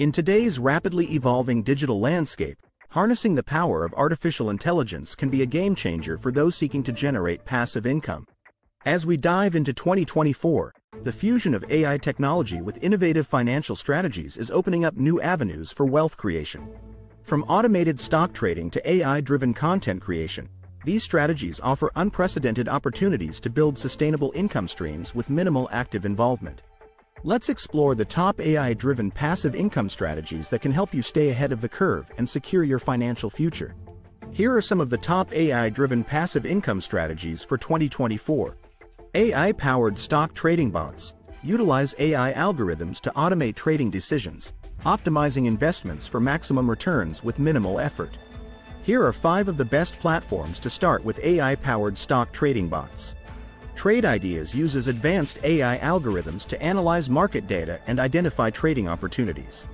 In today's rapidly evolving digital landscape, harnessing the power of artificial intelligence can be a game changer for those seeking to generate passive income. As we dive into 2024, the fusion of AI technology with innovative financial strategies is opening up new avenues for wealth creation. From automated stock trading to AI-driven content creation, these strategies offer unprecedented opportunities to build sustainable income streams with minimal active involvement. Let's explore the top AI-driven passive income strategies that can help you stay ahead of the curve and secure your financial future. Here are some of the top AI-driven passive income strategies for 2024. AI-powered stock trading bots utilize AI algorithms to automate trading decisions, optimizing investments for maximum returns with minimal effort. Here are five of the best platforms to start with AI-powered stock trading bots. Trade Ideas uses advanced AI algorithms to analyze market data and identify trading opportunities.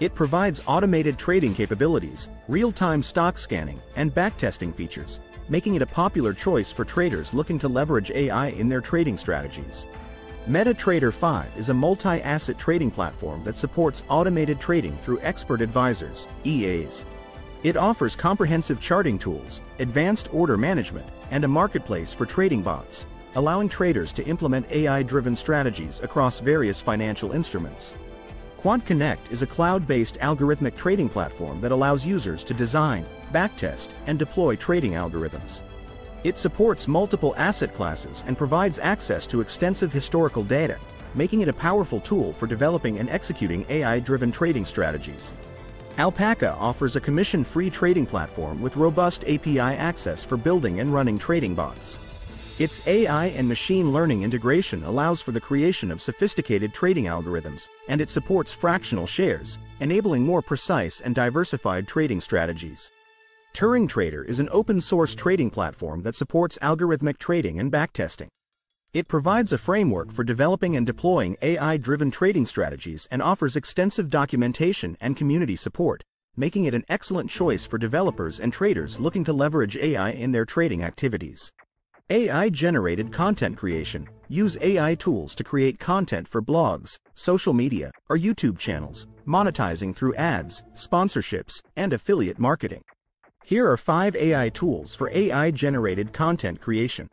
It provides automated trading capabilities, real-time stock scanning, and backtesting features, making it a popular choice for traders looking to leverage AI in their trading strategies. MetaTrader 5 is a multi-asset trading platform that supports automated trading through expert advisors, EAs. It offers comprehensive charting tools, advanced order management, and a marketplace for trading bots, allowing traders to implement AI-driven strategies across various financial instruments. Quant Connect is a cloud-based algorithmic trading platform that allows users to design, backtest, and deploy trading algorithms. It supports multiple asset classes and provides access to extensive historical data, making it a powerful tool for developing and executing AI-driven trading strategies. Alpaca offers a commission-free trading platform with robust API access for building and running trading bots. Its AI and machine learning integration allows for the creation of sophisticated trading algorithms, and it supports fractional shares, enabling more precise and diversified trading strategies. Turing Trader is an open-source trading platform that supports algorithmic trading and backtesting. It provides a framework for developing and deploying AI-driven trading strategies and offers extensive documentation and community support, making it an excellent choice for developers and traders looking to leverage AI in their trading activities. AI-generated content creation. Use AI tools to create content for blogs, social media, or YouTube channels, monetizing through ads, sponsorships, and affiliate marketing. Here are 5 AI tools for AI-generated content creation.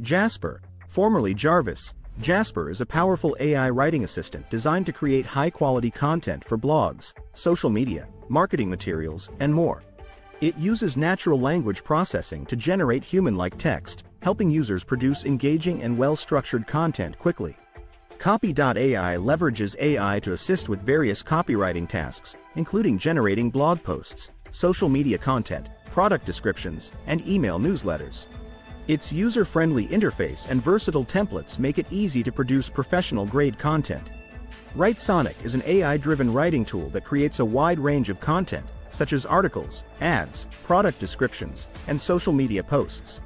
Jasper, formerly Jarvis, Jasper is a powerful AI writing assistant designed to create high-quality content for blogs, social media, marketing materials, and more. It uses natural language processing to generate human-like text, helping users produce engaging and well-structured content quickly. Copy.ai leverages AI to assist with various copywriting tasks, including generating blog posts, social media content, product descriptions, and email newsletters. Its user-friendly interface and versatile templates make it easy to produce professional-grade content. WriteSonic is an AI-driven writing tool that creates a wide range of content, such as articles, ads, product descriptions, and social media posts.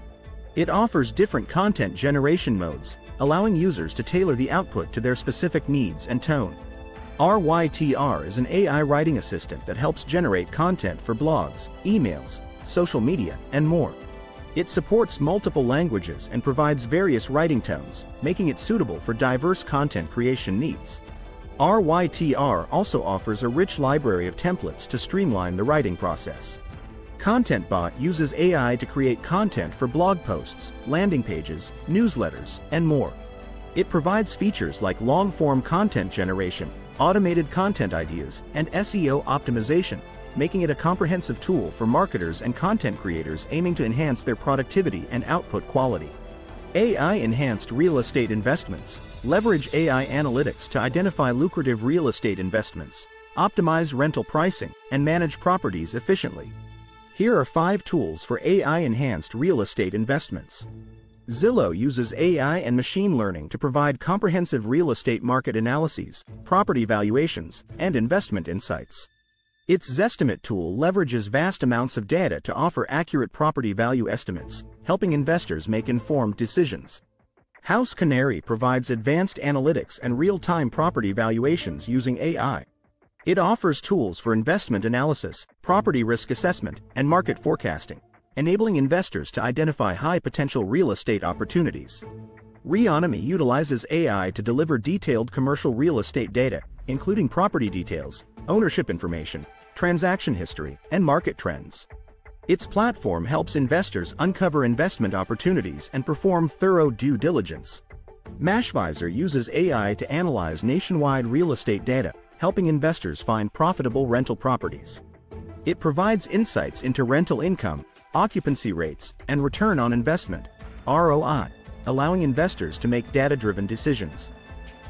It offers different content generation modes, allowing users to tailor the output to their specific needs and tone. RYTR is an AI writing assistant that helps generate content for blogs, emails, social media, and more. It supports multiple languages and provides various writing tones, making it suitable for diverse content creation needs. RYTR also offers a rich library of templates to streamline the writing process. ContentBot uses AI to create content for blog posts, landing pages, newsletters, and more. It provides features like long-form content generation, automated content ideas, and SEO optimization, making it a comprehensive tool for marketers and content creators aiming to enhance their productivity and output quality. AI-enhanced real estate investments. Leverage AI analytics to identify lucrative real estate investments, optimize rental pricing, and manage properties efficiently. Here are five tools for AI-enhanced real estate investments. Zillow uses AI and machine learning to provide comprehensive real estate market analyses, property valuations, and investment insights. Its Zestimate tool leverages vast amounts of data to offer accurate property value estimates, helping investors make informed decisions. House Canary provides advanced analytics and real-time property valuations using AI. It offers tools for investment analysis, property risk assessment, and market forecasting, enabling investors to identify high-potential real estate opportunities. Reonomy utilizes AI to deliver detailed commercial real estate data, including property details, ownership information, transaction history, and market trends. Its platform helps investors uncover investment opportunities and perform thorough due diligence. Mashvisor uses AI to analyze nationwide real estate data, helping investors find profitable rental properties. It provides insights into rental income, occupancy rates, and return on investment, ROI, allowing investors to make data-driven decisions.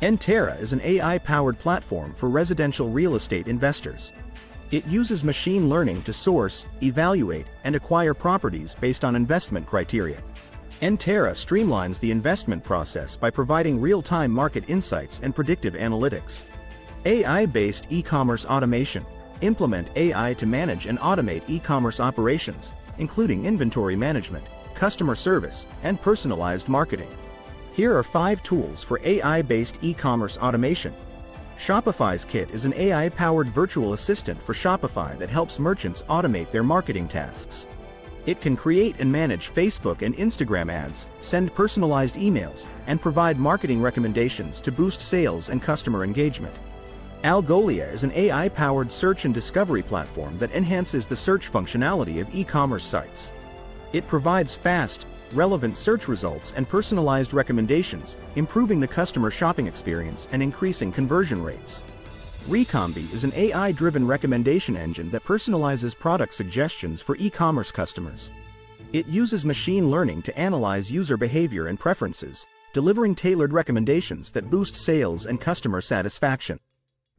Entera is an AI-powered platform for residential real estate investors. It uses machine learning to source, evaluate, and acquire properties based on investment criteria. Entera streamlines the investment process by providing real-time market insights and predictive analytics. AI-based e-commerce automation. Implement AI to manage and automate e-commerce operations, including inventory management, customer service, and personalized marketing. Here are five tools for AI-based e-commerce automation. Shopify's Kit is an AI-powered virtual assistant for Shopify that helps merchants automate their marketing tasks. It can create and manage Facebook and Instagram ads, send personalized emails, and provide marketing recommendations to boost sales and customer engagement. Algolia is an AI-powered search and discovery platform that enhances the search functionality of e-commerce sites. It provides fast, relevant search results and personalized recommendations, improving the customer shopping experience and increasing conversion rates. Recombee is an AI-driven recommendation engine that personalizes product suggestions for e-commerce customers. It uses machine learning to analyze user behavior and preferences, delivering tailored recommendations that boost sales and customer satisfaction.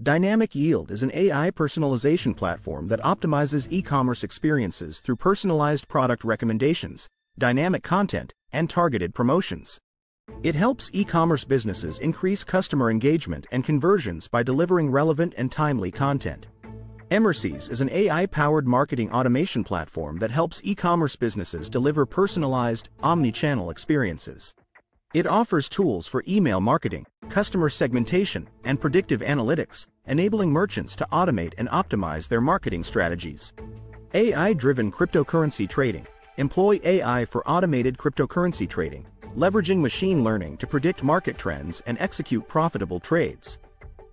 Dynamic Yield is an AI personalization platform that optimizes e-commerce experiences through personalized product recommendations, dynamic content, and targeted promotions. It helps e-commerce businesses increase customer engagement and conversions by delivering relevant and timely content. Emarsys is an AI-powered marketing automation platform that helps e-commerce businesses deliver personalized, omni-channel experiences. It offers tools for email marketing, customer segmentation, and predictive analytics, enabling merchants to automate and optimize their marketing strategies. AI-driven cryptocurrency trading. Employ AI for automated cryptocurrency trading, leveraging machine learning to predict market trends and execute profitable trades.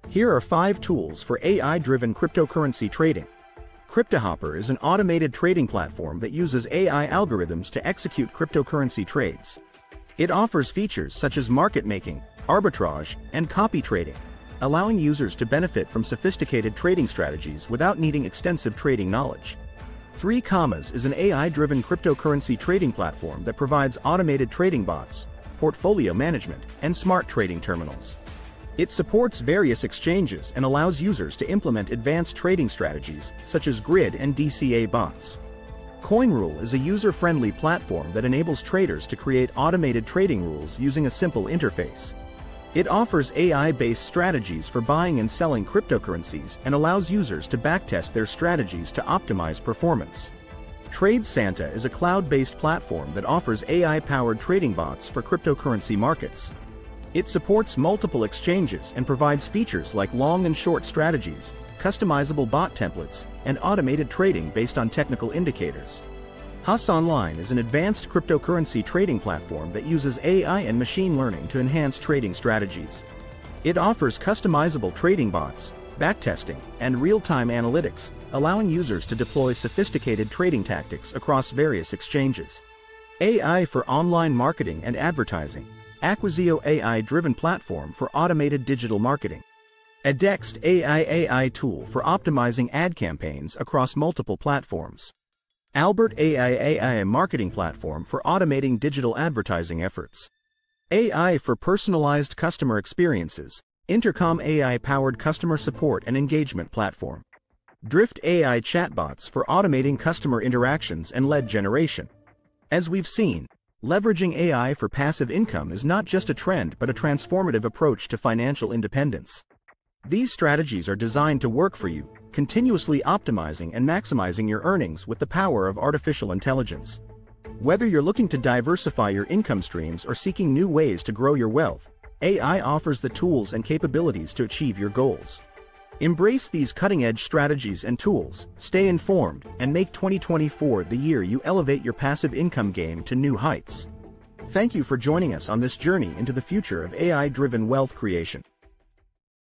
Here are five tools for AI-driven cryptocurrency trading. CryptoHopper is an automated trading platform that uses AI algorithms to execute cryptocurrency trades. It offers features such as market making, arbitrage, and copy trading, allowing users to benefit from sophisticated trading strategies without needing extensive trading knowledge. 3 Commas is an AI-driven cryptocurrency trading platform that provides automated trading bots, portfolio management, and smart trading terminals. It supports various exchanges and allows users to implement advanced trading strategies such as grid and DCA bots. CoinRule is a user-friendly platform that enables traders to create automated trading rules using a simple interface. It offers AI-based strategies for buying and selling cryptocurrencies and allows users to backtest their strategies to optimize performance. TradeSanta is a cloud-based platform that offers AI-powered trading bots for cryptocurrency markets. It supports multiple exchanges and provides features like long and short strategies, customizable bot templates, and automated trading based on technical indicators. HaasOnline is an advanced cryptocurrency trading platform that uses AI and machine learning to enhance trading strategies. It offers customizable trading bots, backtesting, and real-time analytics, allowing users to deploy sophisticated trading tactics across various exchanges. AI for online marketing and advertising, Acquisio AI-driven platform for automated digital marketing. Adext AI AI tool for optimizing ad campaigns across multiple platforms. Albert AI AI marketing platform for automating digital advertising efforts. AI for personalized customer experiences. Intercom AI powered customer support and engagement platform. Drift AI chatbots for automating customer interactions and lead generation. As we've seen, leveraging AI for passive income is not just a trend but a transformative approach to financial independence. These strategies are designed to work for you, continuously optimizing and maximizing your earnings with the power of artificial intelligence. Whether you're looking to diversify your income streams or seeking new ways to grow your wealth, AI offers the tools and capabilities to achieve your goals. Embrace these cutting-edge strategies and tools, stay informed, and make 2024 the year you elevate your passive income game to new heights. Thank you for joining us on this journey into the future of AI-driven wealth creation.